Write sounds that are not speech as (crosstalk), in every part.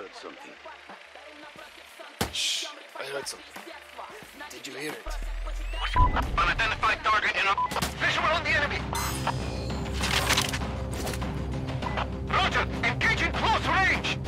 heard something. Shh, I heard something. Did you hear it? Unidentified target in a... Visual on the enemy! Roger! Engage in close range!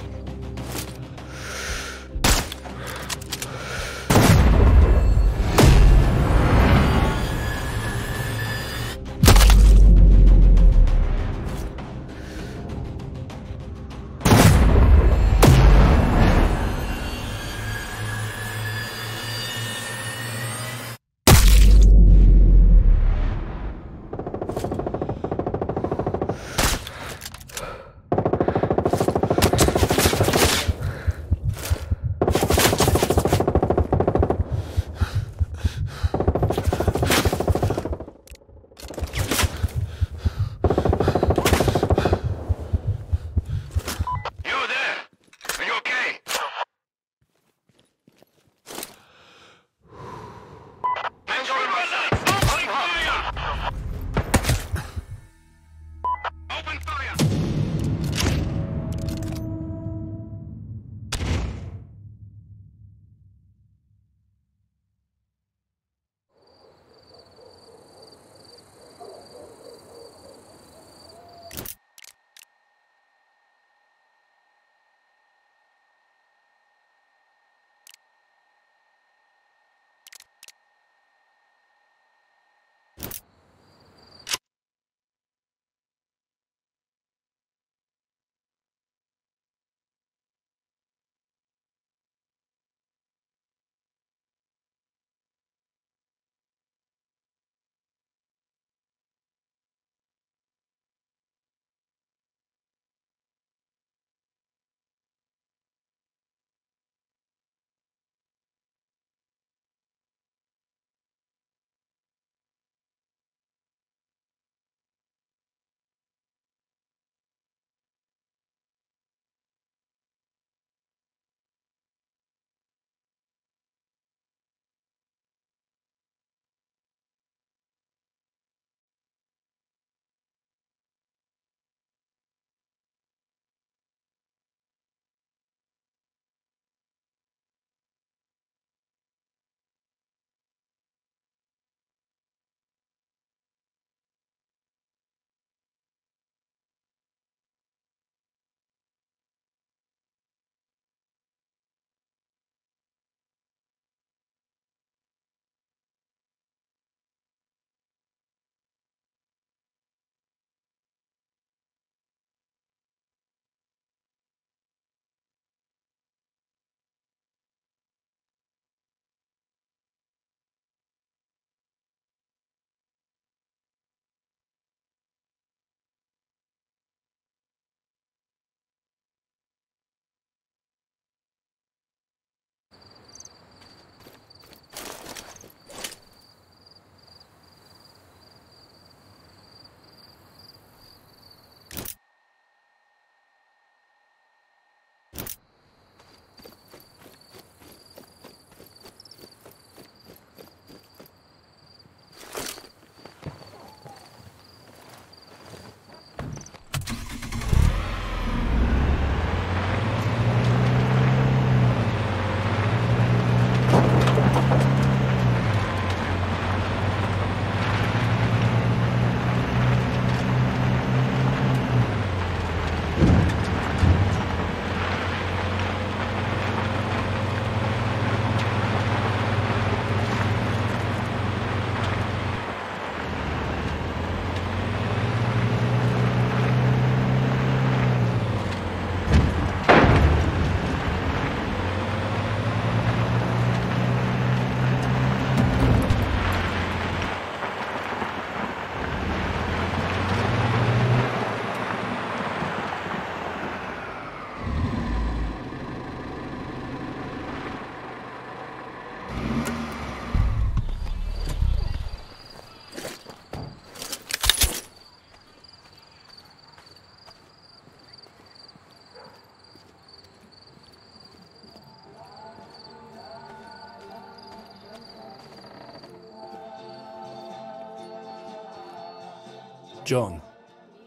John,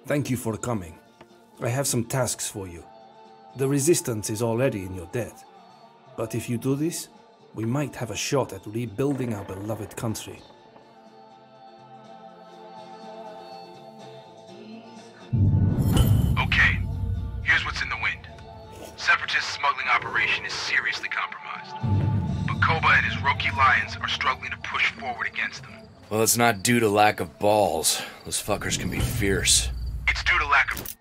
thank you for coming. I have some tasks for you. The resistance is already in your debt. But if you do this, we might have a shot at rebuilding our beloved country. Okay, here's what's in the wind. Separatist smuggling operation is seriously compromised. But Koba and his Roki Lions are struggling to push forward against them. Well, it's not due to lack of balls. Those fuckers can be fierce. It's due to lack of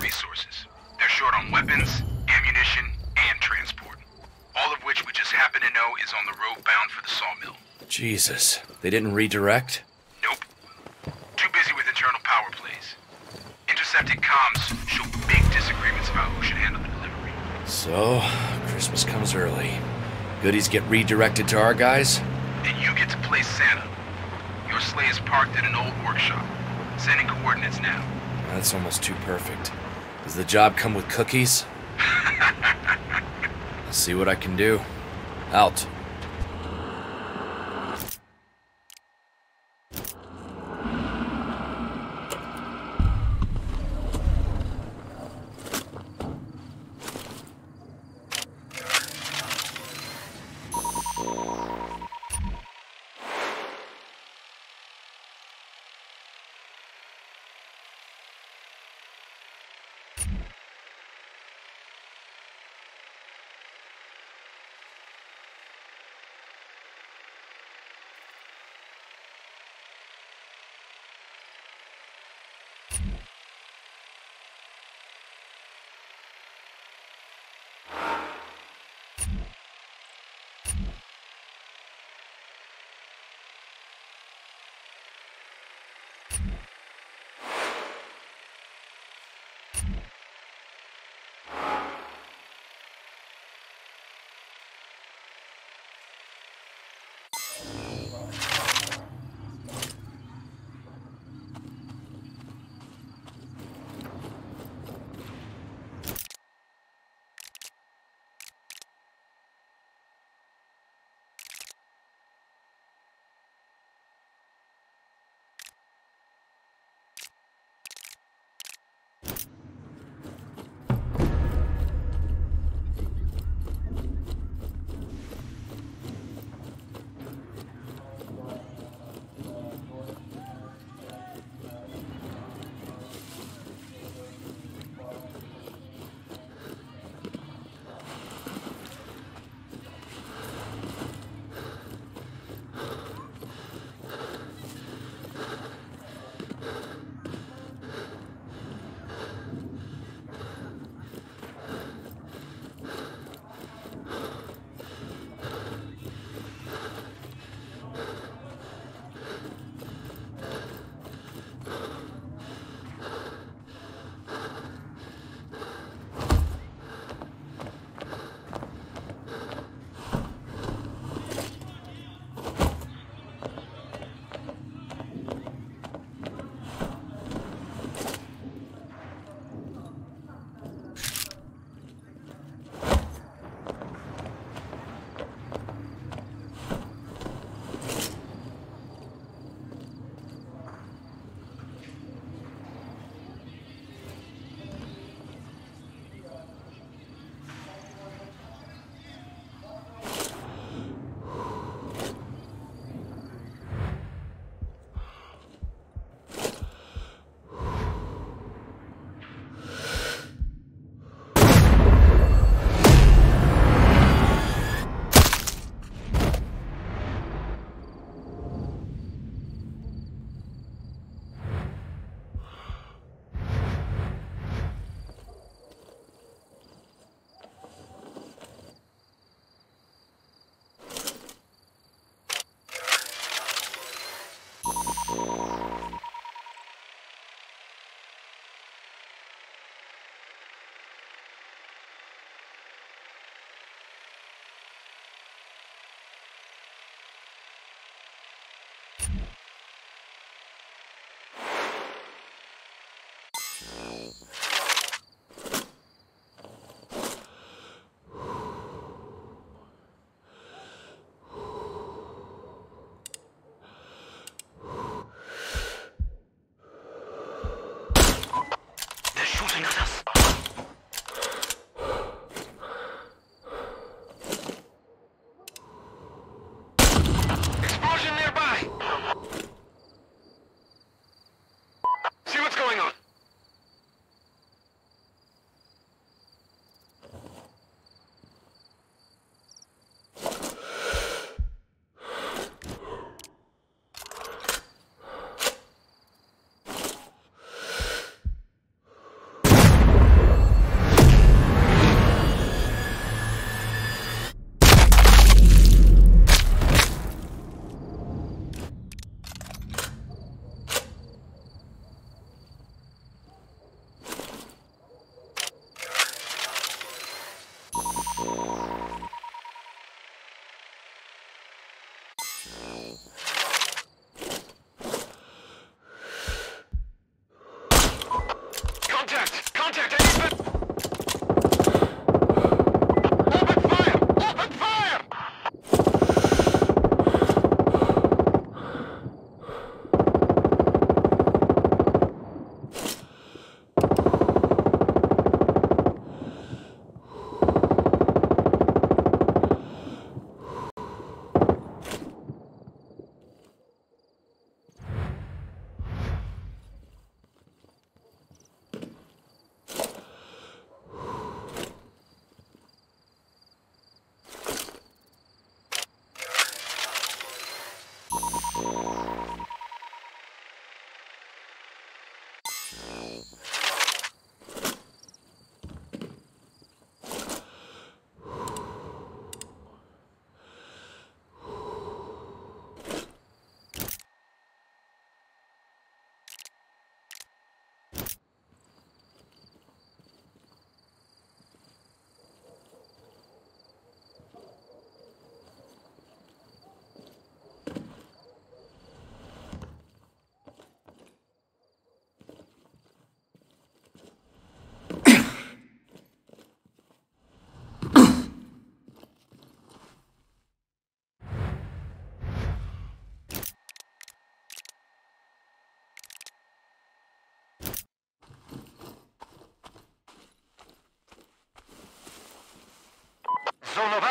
resources. They're short on weapons, ammunition, and transport. All of which we just happen to know is on the road bound for the sawmill. Jesus. They didn't redirect? Nope. Too busy with internal power plays. Intercepted comms show big disagreements about who should handle the delivery. So, Christmas comes early. Goodies get redirected to our guys? And you get to play Santa. Your sleigh is parked at an old workshop. Sending coordinates now. That's almost too perfect. Does the job come with cookies? (laughs) I'll see what I can do. Out.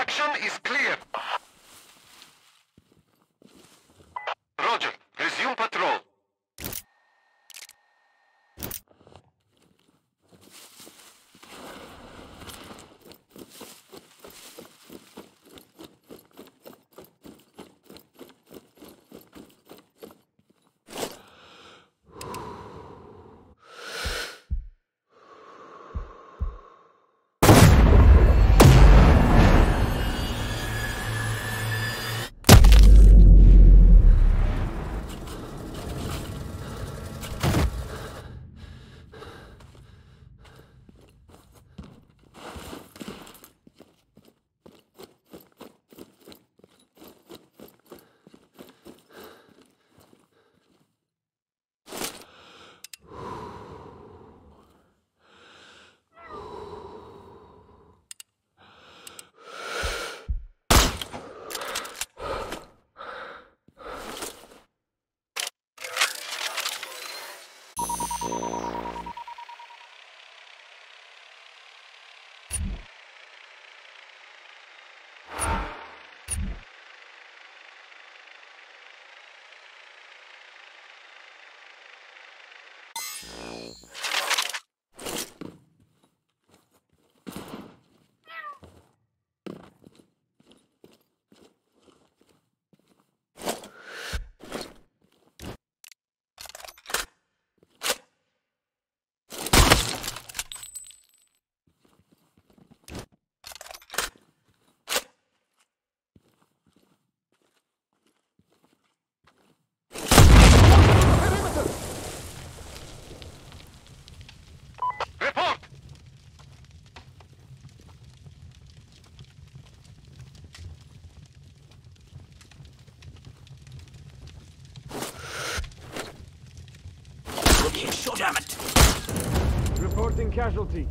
Action is clear. Casualty.